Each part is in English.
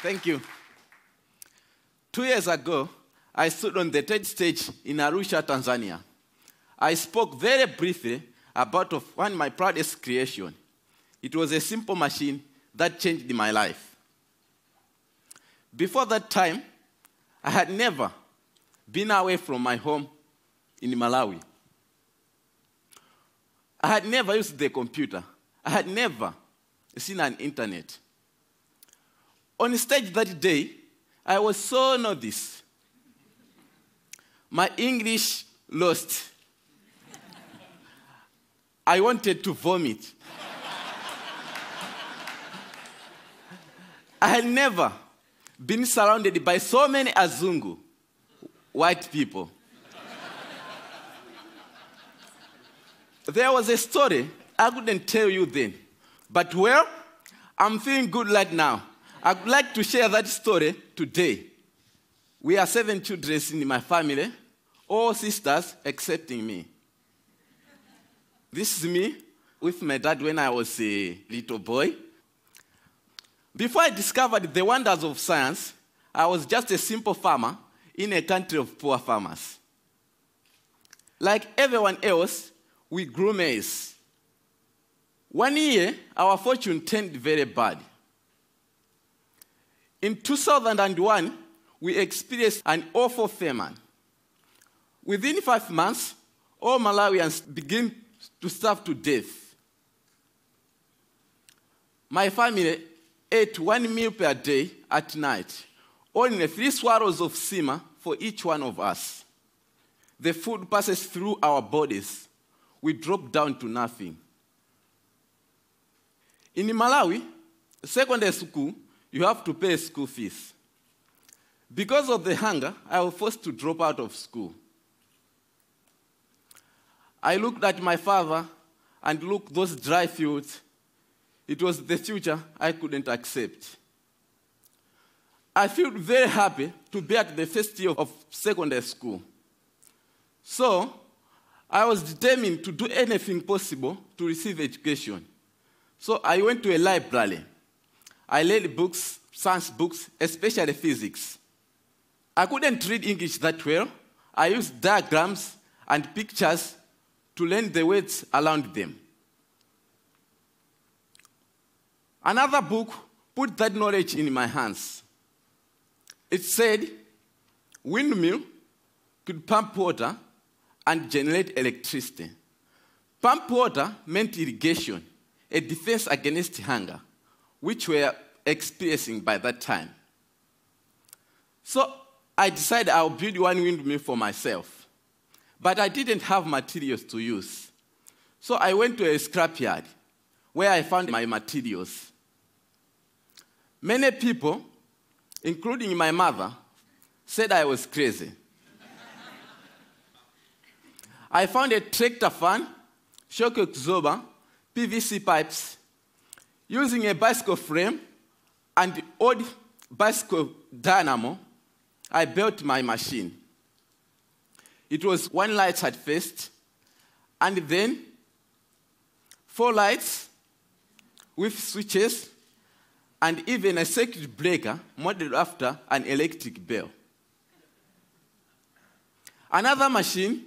Thank you. Two years ago, I stood on the TED stage in Arusha, Tanzania. I spoke very briefly about one of my proudest creation. It was a simple machine that changed my life. Before that time, I had never been away from my home in Malawi. I had never used the computer. I had never seen an internet. On stage that day, I was so nervous. My English lost. I wanted to vomit. I had never been surrounded by so many Azungu, white people. there was a story I couldn't tell you then, but well, I'm feeling good right now. I'd like to share that story today. We are seven children in my family, all sisters excepting me. This is me with my dad when I was a little boy. Before I discovered the wonders of science, I was just a simple farmer in a country of poor farmers. Like everyone else, we grew maize. One year, our fortune turned very bad. In 2001, we experienced an awful famine. Within five months, all Malawians began to starve to death. My family ate one meal per day at night, only three swallows of nsima for each one of us. The food passes through our bodies. We drop down to nothing. In Malawi, secondary school, you have to pay school fees. Because of the hunger, I was forced to drop out of school. I looked at my father and looked those dry fields. It was the future I couldn't accept. I felt very happy to be at the first year of secondary school. So I was determined to do anything possible to receive education. So I went to a library. I read books, science books, especially physics. I couldn't read English that well. I used diagrams and pictures to learn the words around them. Another book put that knowledge in my hands. It said, windmill could pump water and generate electricity. Pump water meant irrigation, a defense against hunger, which we were experiencing by that time. So I decided I'll build one windmill for myself. But I didn't have materials to use. So I went to a scrapyard where I found my materials. Many people, including my mother, said I was crazy. I found a tractor fan, shock absorber, PVC pipes, using a bicycle frame and the old bicycle dynamo, I built my machine. It was one light at first, and then four lights with switches, and even a circuit breaker modeled after an electric bell. Another machine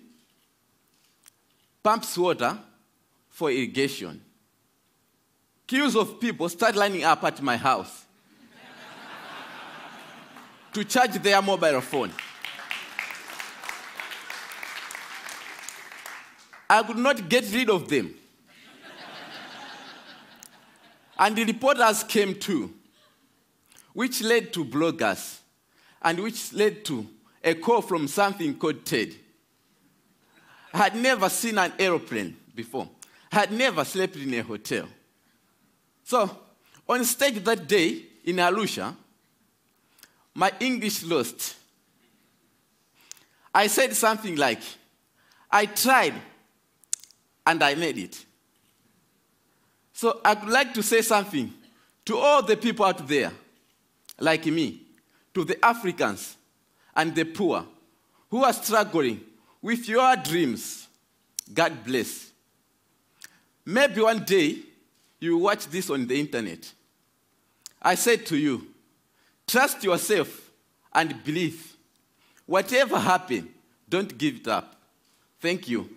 pumps water for irrigation. Queues of people start lining up at my house to charge their mobile phone. I could not get rid of them. and the reporters came too, which led to bloggers, and which led to a call from something called TED. I had never seen an aeroplane before. I had never slept in a hotel. So, on stage that day in Arusha, my English lost. I said something like, I tried and I made it. So I'd like to say something to all the people out there, like me, to the Africans and the poor who are struggling with your dreams. God bless. Maybe one day you watch this on the internet. I said to you, Trust yourself and believe. Whatever happens, don't give it up. Thank you.